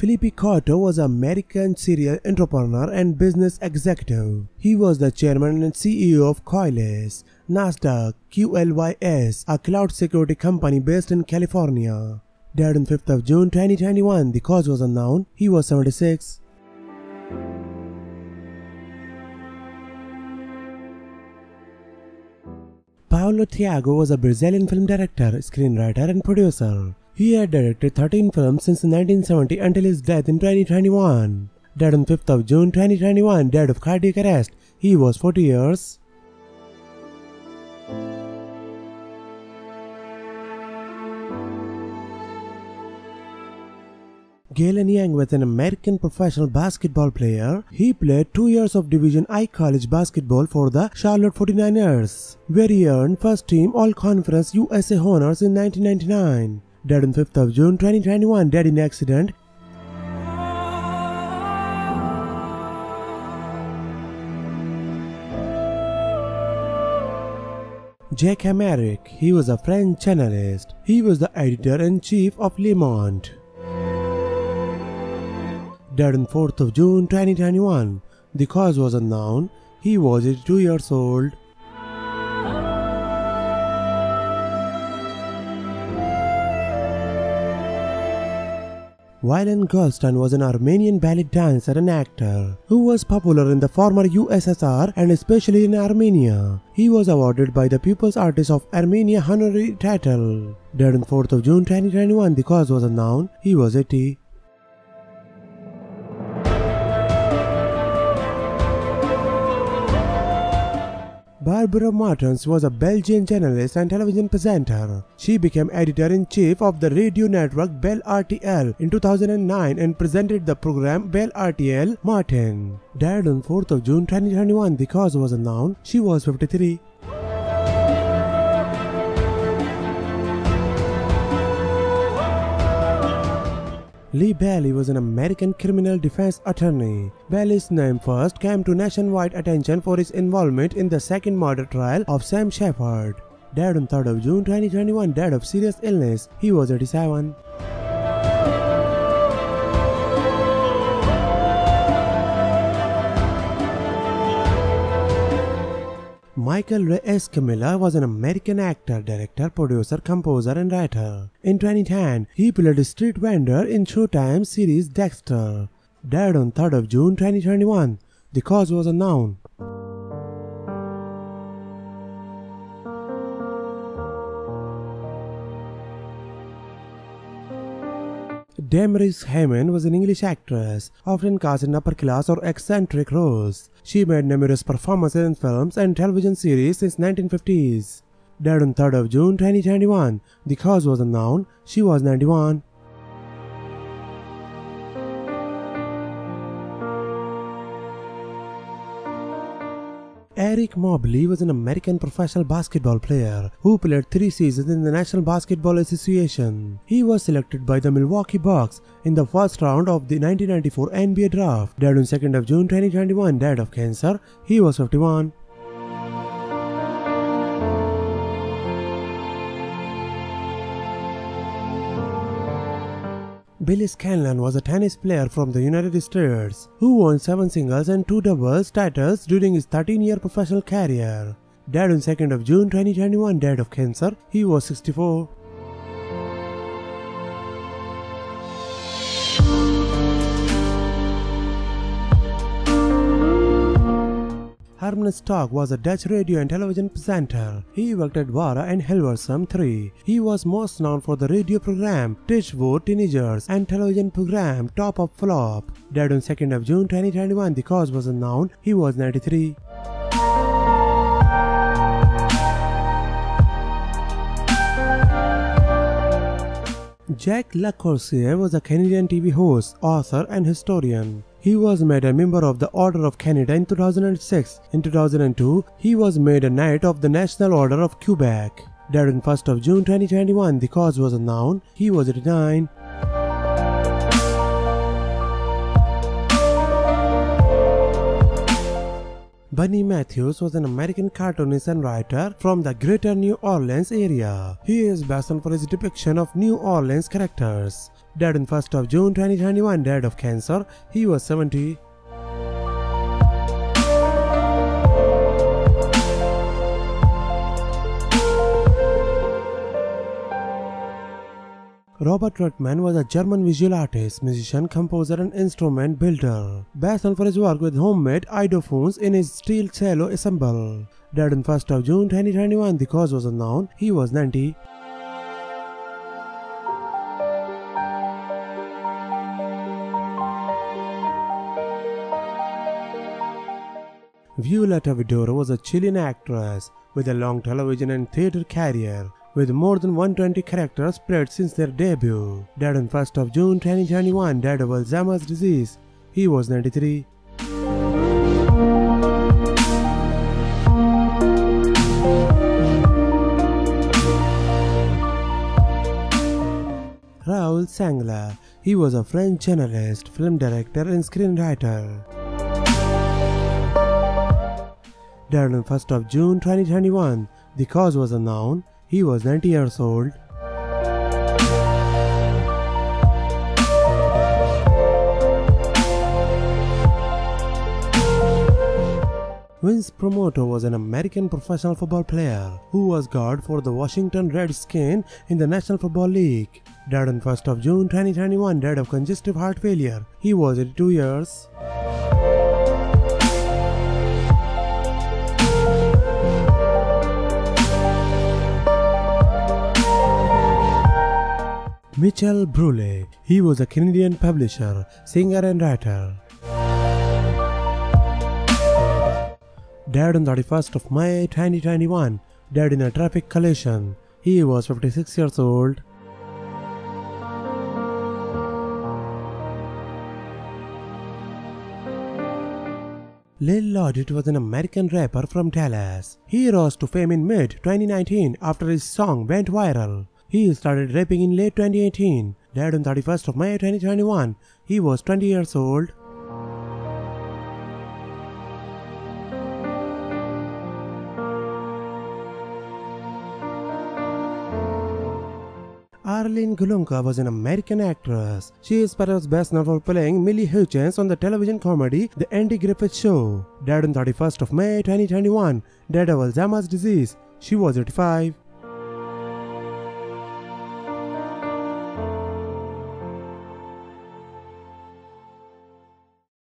Philippe Courtot was an American serial entrepreneur and business executive. He was the chairman and CEO of Qualys, Nasdaq, QLYS, a cloud security company based in California. Died on 5th of June 2021. The cause was unknown. He was 76. Paulo Thiago was a Brazilian film director, screenwriter, and producer. He had directed 13 films since 1970 until his death in 2021. Died on 5th of June 2021, died of cardiac arrest. He was 40 years. Galen Young was an American professional basketball player. He played two years of Division I college basketball for the Charlotte 49ers, where he earned first team All Conference USA honors in 1999. Died on 5th of June 2021, dead in accident. Jacques Amalric, he was a French journalist. He was the editor-in-chief of Le Monde Dead on 4th of June 2021. The cause was unknown. He was 82 years old. Valentin Gershon was an Armenian ballet dancer and actor who was popular in the former USSR and especially in Armenia. He was awarded by the People's Artist of Armenia honorary title. Died on 4th of June 2021. The cause was unknown. He was 80. Barbara Martens was a Belgian journalist and television presenter. She became editor-in-chief of the radio network Bel RTL in 2009 and presented the program Bel RTL Martin. Died on 4th of June 2021. The cause was unknown. She was 53. Lee Bailey was an American criminal defense attorney. Bailey's name first came to nationwide attention for his involvement in the second murder trial of Sam Sheppard. Died on 3rd of June 2021, died of serious illness. He was 87. Michael Ray Escamilla was an American actor, director, producer, composer, and writer. In 2010, he played a street vendor in Showtime series Dexter. Died on 3rd of June 2021. The cause was unknown. Damaris Hayman was an English actress, often cast in upper class or eccentric roles. She made numerous performances in films and television series since 1950s. Died on 3rd of June 2021. The cause was unknown. She was 91. Eric Mobley was an American professional basketball player who played three seasons in the National Basketball Association. He was selected by the Milwaukee Bucks in the first round of the 1994 NBA draft. Died on 2nd of June 2021, died of cancer. He was 51. Billy Scanlon was a tennis player from the United States who won 7 singles and 2 doubles titles during his 13-year professional career. Died on 2nd of June 2021, died of cancer. He was 64. Herman Stok was a Dutch radio and television presenter. He worked at VARA and Hilversum 3. He was most known for the radio program Dashboard Teenagers and television program Top of Flop. Died on 2nd of June 2021. The cause was unknown. He was 93. Jacques Lacoursière was a Canadian TV host, author, and historian. He was made a member of the Order of Canada in 2006. In 2002, he was made a Knight of the National Order of Quebec. On 1st of June 2021. The cause was unknown. He was 89. Bunny Matthews was an American cartoonist and writer from the greater New Orleans area. He is best known for his depiction of New Orleans characters. Died on 1st of June 2021, died of cancer. He was 70. Robert Rutman was a German visual artist, musician, composer and instrument builder, best known for his work with homemade idiophones in his steel cello ensemble. Died on 1st of June 2021, the cause was unknown, he was 90. Violeta Vidaurre was a Chilean actress with a long television and theatre career with more than 120 characters played since their debut. Died on 1st of June 2021, died of Alzheimer's disease. He was 93. Raoul Sangla. He was a French journalist, film director and screenwriter. Died on 1st of June 2021. The cause was unknown. He was 90 years old. Vince Promuto was an American professional football player who was guard for the Washington Redskins in the National Football League. Died on 1st of June 2021, died of congestive heart failure. He was 82 years. Michel Brule. He was a Canadian publisher, singer and writer. Died on 31st of May 2021. Died in a traffic collision. He was 56 years old. Lil Loaded was an American rapper from Dallas. He rose to fame in mid-2019 after his song went viral. He started rapping in late 2018, died on 31st of May 2021. He was 20 years old. Arlene Golonka was an American actress. She is perhaps best known for playing Millie Hutchins on the television comedy The Andy Griffith Show. Died on 31st of May 2021. Died of Alzheimer's disease. She was 85.